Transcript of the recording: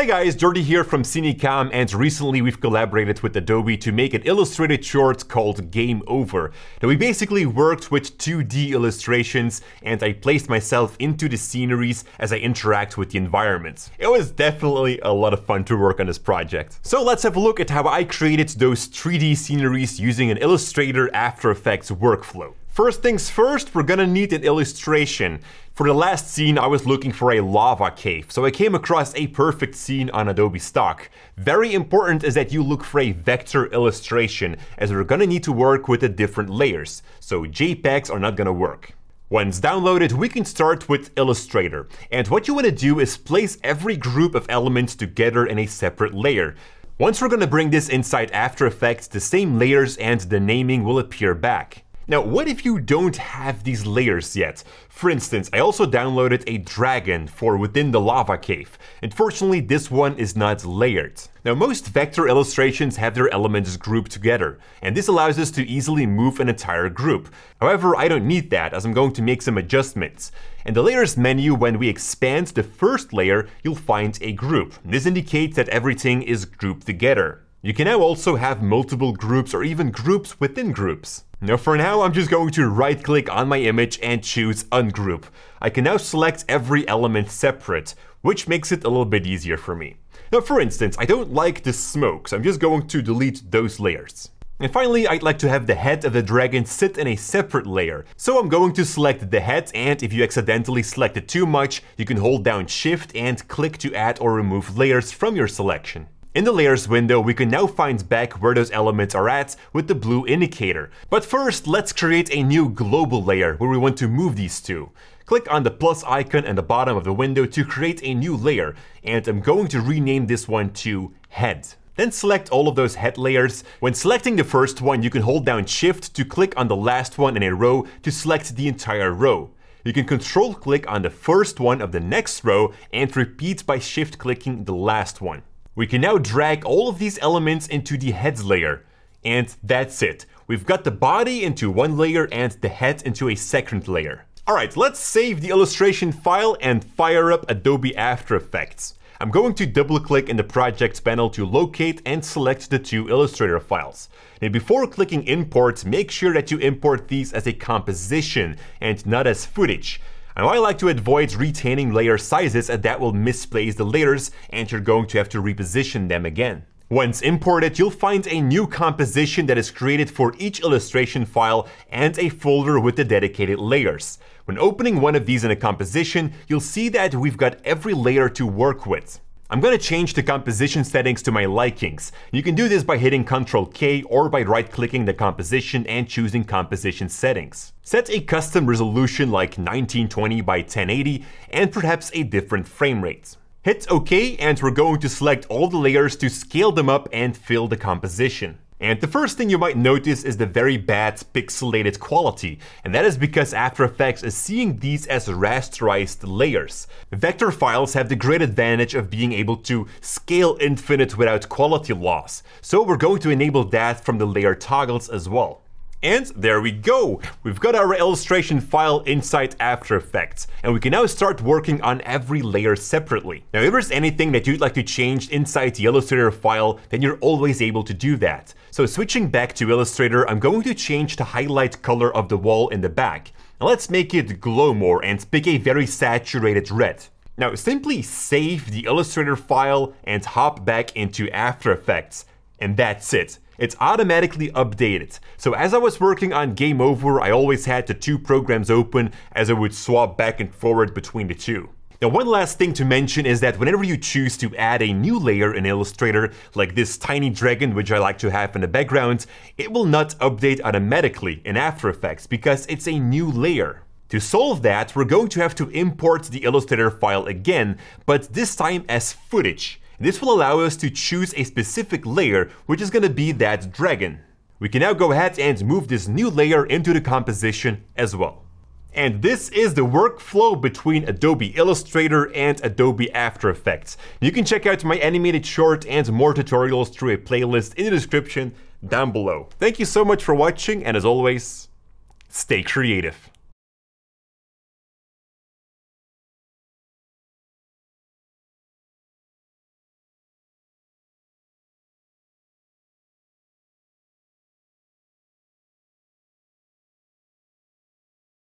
Hey guys, Jordy here from Cinecom, and recently we've collaborated with Adobe to make an illustrated short called Game Over. Now we basically worked with 2D illustrations, and I placed myself into the sceneries as I interact with the environment. It was definitely a lot of fun to work on this project. So let's have a look at how I created those 3D sceneries using an Illustrator After Effects workflow. First things first, we're gonna need an illustration. For the last scene, I was looking for a lava cave, so I came across a perfect scene on Adobe Stock. Very important is that you look for a vector illustration, as we're gonna need to work with the different layers, so JPEGs are not gonna work. Once downloaded, we can start with Illustrator. And what you want to do is place every group of elements together in a separate layer. Once we're to bring this inside After Effects, the same layers and the naming will appear back. Now, what if you don't have these layers yet? For instance, I also downloaded a dragon for within the lava cave. Unfortunately, this one is not layered. Now, most vector illustrations have their elements grouped together, and this allows us to easily move an entire group. However, I don't need that as I'm going to make some adjustments. In the layers menu, when we expand the first layer, you'll find a group. This indicates that everything is grouped together. You can now also have multiple groups or even groups within groups. Now for now, I'm just going to right click on my image and choose ungroup. I can now select every element separate, which makes it a little bit easier for me. Now for instance, I don't like the smoke, so I'm just going to delete those layers. And finally, I'd like to have the head of the dragon sit in a separate layer. So I'm going to select the head and if you accidentally select it too much, you can hold down shift and click to add or remove layers from your selection. In the layers window, we can now find back where those elements are at with the blue indicator. But first, let's create a new global layer where we want to move these two. Click on the plus icon at the bottom of the window to create a new layer, and I'm going to rename this one to Head. Then select all of those head layers. When selecting the first one, you can hold down shift to click on the last one in a row to select the entire row. You can control click on the first one of the next row and repeat by shift clicking the last one. We can now drag all of these elements into the heads layer. And that's it. We've got the body into one layer and the head into a second layer. Alright, let's save the illustration file and fire up Adobe After Effects. I'm going to double click in the projects panel to locate and select the two Illustrator files. Now before clicking import, make sure that you import these as a composition and not as footage. Now I like to avoid retaining layer sizes as that will misplace the layers and you're going to have to reposition them again. Once imported, you'll find a new composition that is created for each illustration file and a folder with the dedicated layers. When opening one of these in a composition, you'll see that we've got every layer to work with. I'm going to change the composition settings to my likings. You can do this by hitting Ctrl K or by right clicking the composition and choosing composition settings. Set a custom resolution like 1920 by 1080 and perhaps a different frame rate. Hit OK and we're going to select all the layers to scale them up and fill the composition. And the first thing you might notice is the very bad pixelated quality, and that is because After Effects is seeing these as rasterized layers. Vector files have the great advantage of being able to scale infinite without quality loss, so we're going to enable that from the layer toggles as well. And there we go! We've got our illustration file inside After Effects, and we can now start working on every layer separately. Now if there's anything that you'd like to change inside the Illustrator file, then you're always able to do that. So switching back to Illustrator, I'm going to change the highlight color of the wall in the back. Now let's make it glow more and pick a very saturated red. Now simply save the Illustrator file and hop back into After Effects. And that's it it's automatically updated. So as I was working on Game Over, I always had the two programs open as I would swap back and forward between the two. Now one last thing to mention is that whenever you choose to add a new layer in Illustrator, like this tiny dragon which I like to have in the background, it will not update automatically in After Effects because it's a new layer. To solve that, we're going to have to import the Illustrator file again, but this time as footage. This will allow us to choose a specific layer, which is going to be that dragon. We can now go ahead and move this new layer into the composition as well. And this is the workflow between Adobe Illustrator and Adobe After Effects. You can check out my animated short and more tutorials through a playlist in the description down below. Thank you so much for watching and as always, stay creative.